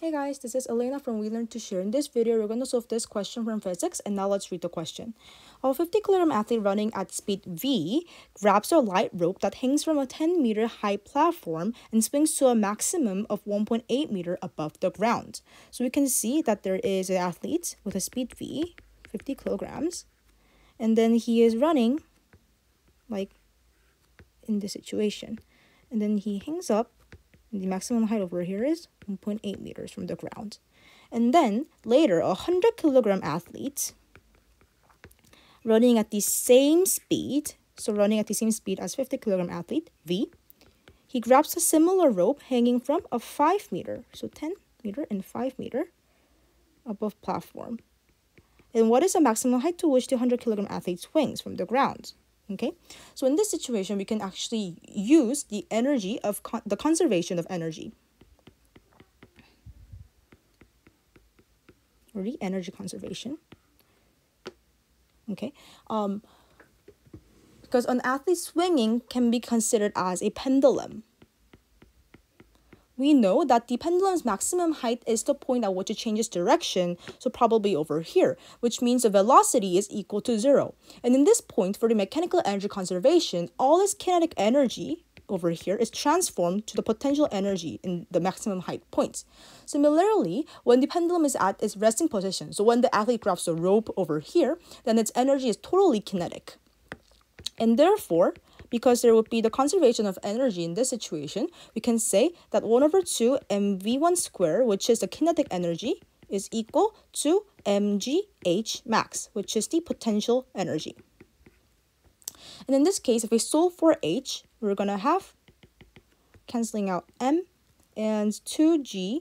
Hey guys, this is Elena from We Learn to Share. In this video, we're going to solve this question from physics, and now let's read the question. A 50 kilogram athlete running at speed v grabs a light rope that hangs from a 10 meter high platform and swings to a maximum of 1.8 meter above the ground. So we can see that there is an athlete with a speed v, 50 kilograms, and then he is running like in this situation. And then he hangs up the maximum height over here is 1.8 meters from the ground. And then later, a 100 kilogram athlete running at the same speed, so running at the same speed as 50 kilogram athlete, V, he grabs a similar rope hanging from a 5 meter, so 10 meter and 5 meter above platform. And what is the maximum height to which the 100 kilogram athlete swings from the ground? Okay, so in this situation, we can actually use the energy of con the conservation of energy. Or the energy conservation. Okay, um, because an athlete swinging can be considered as a pendulum we know that the pendulum's maximum height is the point at which it changes direction, so probably over here, which means the velocity is equal to zero. And in this point, for the mechanical energy conservation, all this kinetic energy over here is transformed to the potential energy in the maximum height points. Similarly, when the pendulum is at its resting position, so when the athlete grabs the rope over here, then its energy is totally kinetic. And therefore, because there would be the conservation of energy in this situation, we can say that 1 over 2 mv1 square, which is the kinetic energy, is equal to mgh max, which is the potential energy. And in this case, if we solve for h, we're going to have canceling out m and 2g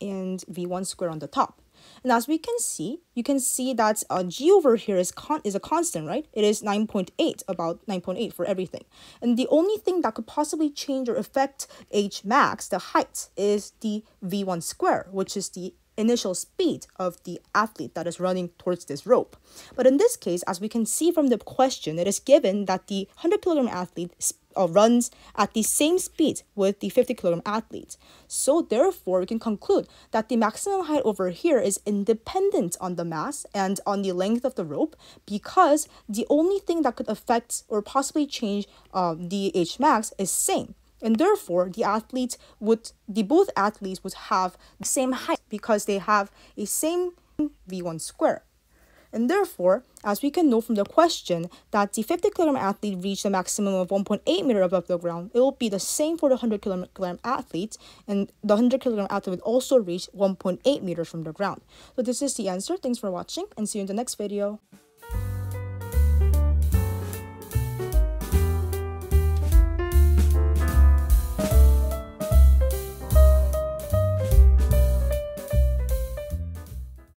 and v1 square on the top. And as we can see, you can see that uh, g over here is, con is a constant, right? It is 9.8, about 9.8 for everything. And the only thing that could possibly change or affect h max, the height, is the v1 square, which is the initial speed of the athlete that is running towards this rope. But in this case, as we can see from the question, it is given that the 100 kilogram athlete uh, runs at the same speed with the 50 kilogram athlete. So therefore, we can conclude that the maximum height over here is independent on the mass and on the length of the rope because the only thing that could affect or possibly change uh, the H max is same. And therefore, the athletes would, the both athletes would have the same height because they have a same V1 square. And therefore, as we can know from the question that the 50 kilogram athlete reached a maximum of 1.8 meter above the ground, it will be the same for the 100 kilogram athlete, and the 100 kilogram athlete will also reach 1.8 meters from the ground. So this is the answer. Thanks for watching, and see you in the next video.